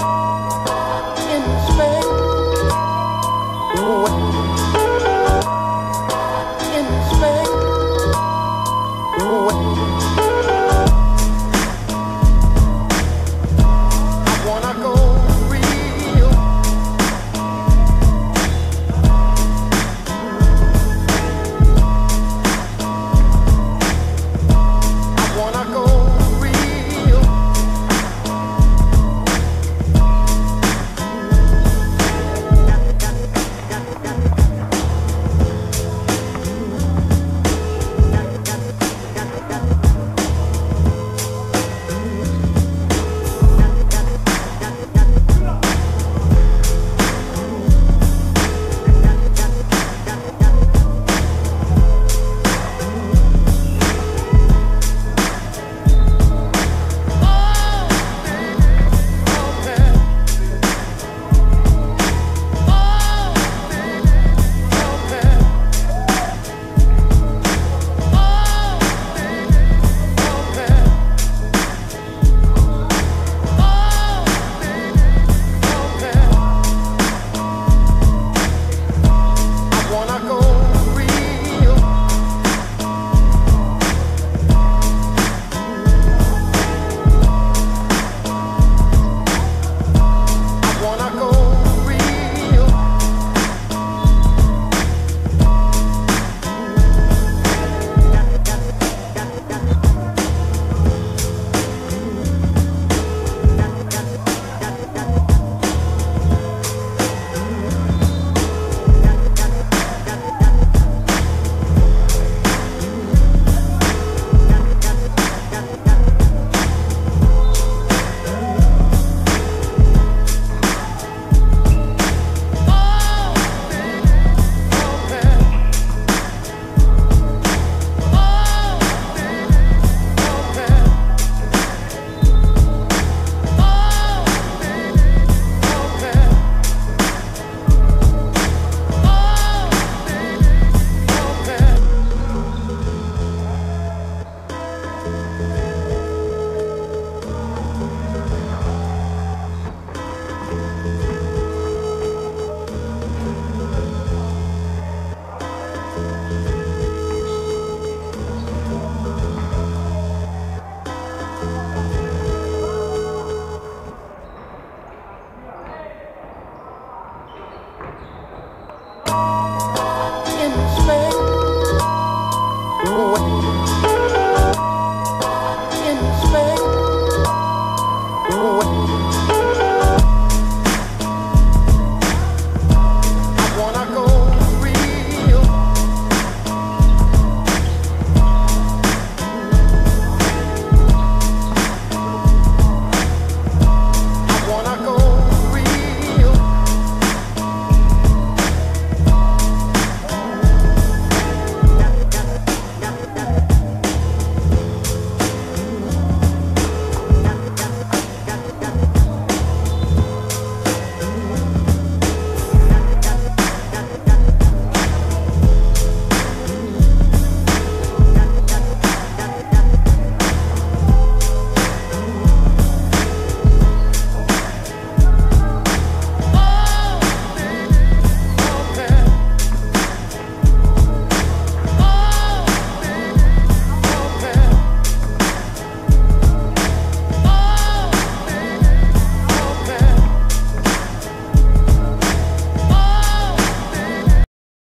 Música Bye.